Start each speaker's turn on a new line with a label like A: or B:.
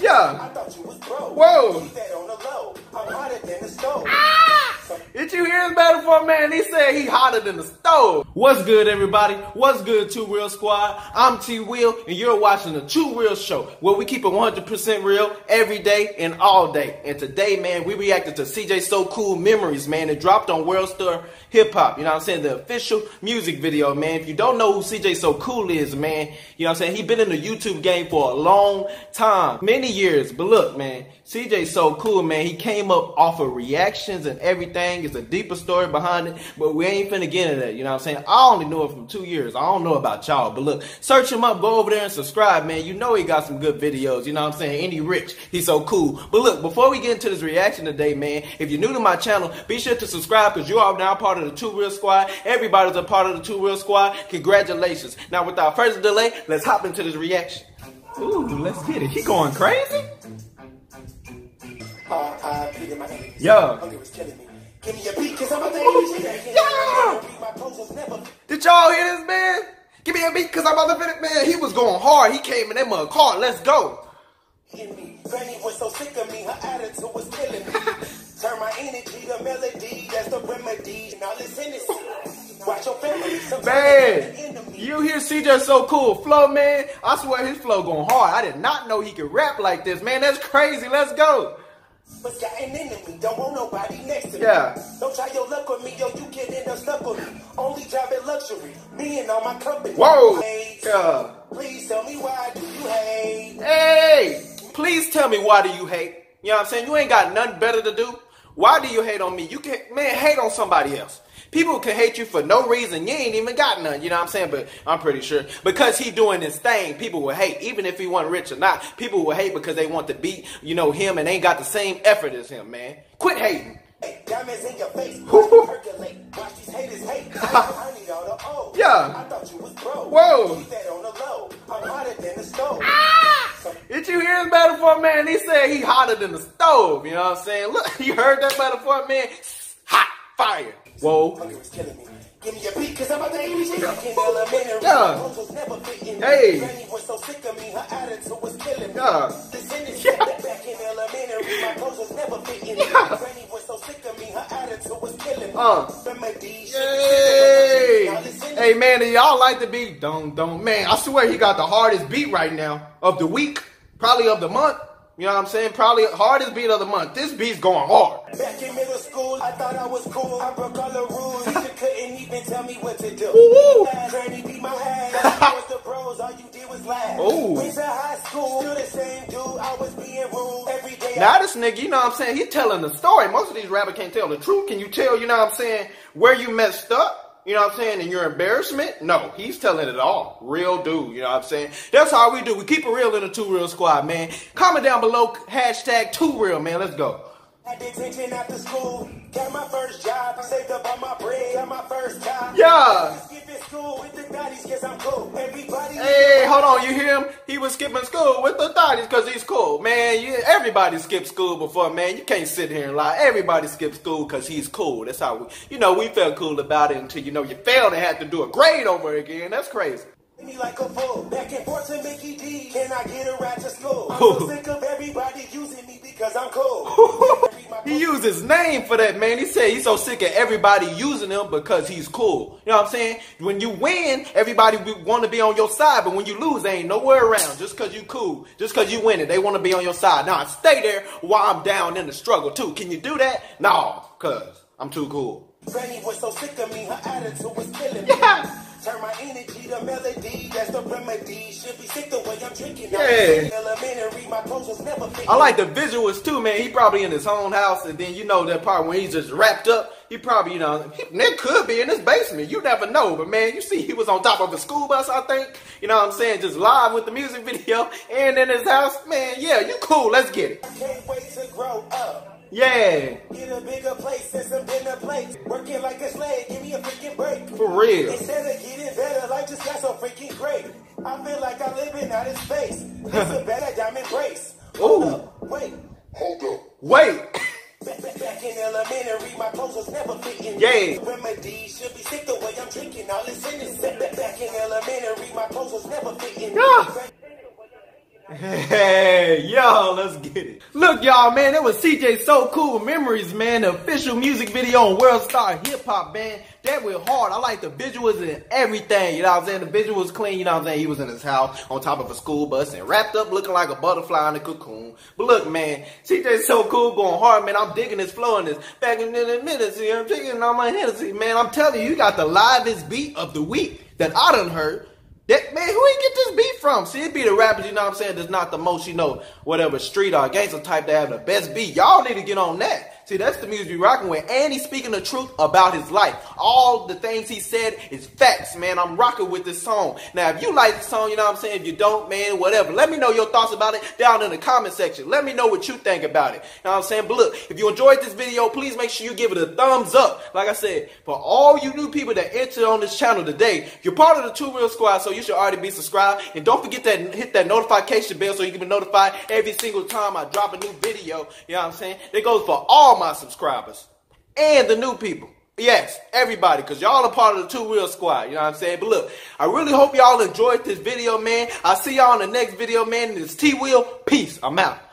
A: Yeah.
B: I thought you was broke.
A: Whoa.
B: Keep that on the low. I'm hotter than the stove. Ah!
A: Did you hear his for man? He said he hotter than the stove. What's good, everybody? What's good, Too Real Squad? I'm TWill, and you're watching the Too Real Show, where we keep it 100% real every day and all day. And today, man, we reacted to CJ So Cool Memories, man. It dropped on World Star Hip Hop. You know what I'm saying? The official music video, man. If you don't know who CJ So Cool is, man, you know what I'm saying? He been in the YouTube game for a long time, many years. But look, man, CJ So Cool, man. He came up off of reactions and everything. It's a deeper story behind it, but we ain't finna get into that. You know what I'm saying? I only knew it from two years. I don't know about y'all, but look, search him up, go over there and subscribe, man. You know he got some good videos. You know what I'm saying? And he rich. He's so cool. But look, before we get into this reaction today, man, if you're new to my channel, be sure to subscribe because you are now part of the Too Real Squad. Everybody's a part of the Too Real Squad. Congratulations. Now, without further delay, let's hop into this reaction. Ooh, let's get it. He going crazy?
B: R.I.P. to my enemies.
A: Yeah.
B: Hunger was killing me. Give me a beat, cause I'm a baby.
A: Yeah.
B: My clothes was never
A: Did y'all hear this, man? Give me a beat because I'm about to finish. Man, he was going hard. He came in that mud car. Let's go.
B: me. Granny was so sick of me, her attitude was killing me. Turn my energy to melody, that's the remedy. Now listen this. Watch your family. Sometimes
A: Man, you hear CJ so cool. Flow, man. I swear his flow going hard. I did not know he could rap like this, man. That's crazy. Let's go.
B: But got an enemy, don't
A: Yeah.
B: Don't try your luck with me, yo, you can end up stuck with me. Only driving luxury, me and all my company.
A: Whoa.
B: Hey,
A: Yeah.
B: Please tell me why do you hate?
A: Hey, please tell me why do you hate? You know what I'm saying? You ain't got nothing better to do. Why do you hate on me? You can man hate on somebody else. People can hate you for no reason. You ain't even got none. You know what I'm saying? But I'm pretty sure because he doing this thing, people will hate. Even if he wasn't rich or not, people will hate because they want to beat, you know, him and ain't got the same effort as him, man. Quit hating.
B: Diamonds in your face, watch me percolate. Watch these haters hate. I need all the O.
A: Yeah.
B: I thought you was broke.
A: Whoa.
B: Keep that on the low. I'm hotter than the stove. Ah!
A: Did you hear his metaphor, man? He said he hotter than the stove. You know what I'm saying? Look, you heard that metaphor, man? Hot fire. Whoa.
B: Hunger was killing me. Give me a beat, cause I'm a baby. Back in elementary,
A: Yeah.
B: my never fitting.
A: Hey.
B: Granny was so sick of me, her attitude was killing me.
A: Yeah. Yeah.
B: back in elementary, my clothes was never fitting.
A: Yeah.
B: Granny
A: Uh. Yay! Hey man, do y'all like the beat? Don't don't man. I swear he got the hardest beat right now of the week, probably of the month. You know what I'm saying? Probably hardest beat of the month. This beat's going hard.
B: Back in middle school, I thought I was cool. I broke all the rules. Teacher couldn't even tell me what to do.
A: Woo-woo.
B: Granny beat my ass. I was the bros. All you did was laugh.
A: Ooh.
B: Went to high school. Still the same dude. I was being day.
A: Now this nigga, you know what I'm saying? He telling the story. Most of these rappers can't tell the truth. Can you tell? You know what I'm saying? Where you messed up? You know what I'm saying? And your embarrassment? No, he's telling it all. Real dude. You know what I'm saying? That's how we do. We keep it real in the Too Real Squad, man. Comment down below hashtag Too Real, man. Let's go.
B: Had detention after school. Got my first job. Saved up all my bread. Got my first job.
A: Yeah.
B: Skipping school with the daddies cause I'm cool. Everybody.
A: Hey, hold on, you hear him? He was skipping school with the thotties because he's cool. Man, you, everybody skipped school before, man. You can't sit here and lie. Everybody skipped school because he's cool. That's how we, you know, we felt cool about it until, you know, you failed and had to do a grade over again. That's crazy.
B: Me like a fool. Back and forth to Mickey D. Can I get a ride to school? I'm sick of everybody using me because I'm cool.
A: He used his name for that, man. He said he's so sick of everybody using him because he's cool. You know what I'm saying? When you win, everybody want to be on your side, but when you lose, they ain't nowhere around just because you cool. Just because you win it, they want to be on your side. Now, stay there while I'm down in the struggle, too. Can you do that? No, because I'm too cool.
B: Granny was so sick of me, her attitude was killing me.
A: Yeah.
B: Turn my energy to melody, that's the remedy. Should be sick the way I'm drinking.
A: Yeah.
B: Elementary, my clothes was never fit.
A: I like the visuals too, man. He probably in his own house, and then you know that part when he's just wrapped up. He probably, you know, Nick could be in his basement. You never know, but man, you see, he was on top of a school bus. I think, you know what I'm saying, just live with the music video, and in his house. Man, yeah, you cool. Let's get it.
B: Can't wait to grow up.
A: Yeah,
B: Get a bigger place and some dinner plates. Working like a slave, give me a freaking break.
A: for real.
B: Instead of getting better, life just got so freaking great. I feel like I'm living out in space. It's a better diamond brace. Hold
A: Ooh.
B: up, wait. Hold up.
A: Wait.
B: Back, back, back in elementary, my clothes was never fitting.
A: Yeah.
B: Remedy should be sick the way I'm drinking. Now listen, it's back, back, back in elementary, my clothes was never fitting.
A: Yeah. Hey, yo, let's get it. Look, y'all, man, that was CJ So Cool Memories, man, the official music video on World Star Hip Hop, man. That went hard. I like the visuals and everything, you know what I'm saying? The visuals clean, you know what I'm saying? He was in his house on top of a school bus and wrapped up looking like a butterfly in a cocoon. But look, man, CJ So Cool going hard, man. I'm digging this flow in this. Back in the minutes, I'm taking on my Hennessy, man. I'm telling you, you got the livest beat of the week that I done heard. That man, who he get this beat from? See, it be the rappers, you know what I'm saying, that's not the most, you know, whatever street or gangster type that have the best beat. Y'all need to get on that. See, that's the music we rocking with. And he's speaking the truth about his life. All the things he said is facts, man. I'm rocking with this song. Now, if you like the song, you know what I'm saying? If you don't, man, whatever. Let me know your thoughts about it down in the comment section. Let me know what you think about it. You know what I'm saying? But look, if you enjoyed this video, please make sure you give it a thumbs up. Like I said, for all you new people that entered on this channel today, you're part of the Too Real Squad, so you should already be subscribed. And don't forget that hit that notification bell so you can be notified every single time I drop a new video. You know what I'm saying? That goes for all my subscribers and the new people. Yes, everybody, because y'all are part of the Too Real Squad, you know what I'm saying? But look, I really hope y'all enjoyed this video, man. I'll see y'all in the next video, man. This TWill. Peace. I'm out.